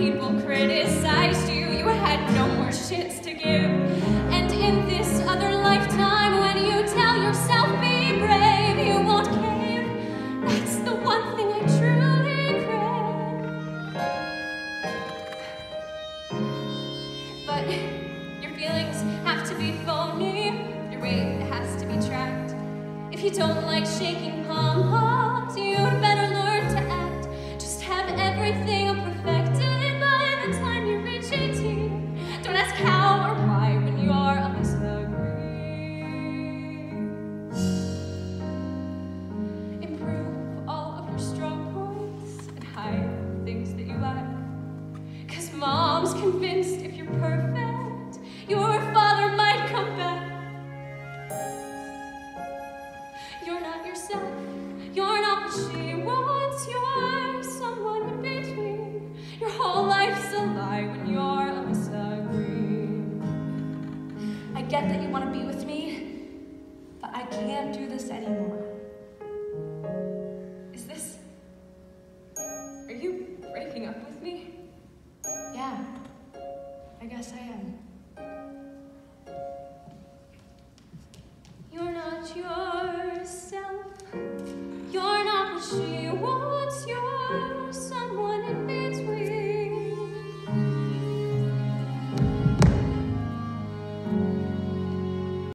people criticized you, you had no more shits to give. And in this other lifetime, when you tell yourself be brave, you won't cave. That's the one thing I truly crave. But your feelings have to be phony, your weight has to be tracked. If you don't like shaking palm, palm perfect, your father might come back. You're not yourself, you're not what she wants, you're someone between. Your whole life's a lie when you're Greene. I get that you want to be with me, but I can't do this anymore. Guess I am.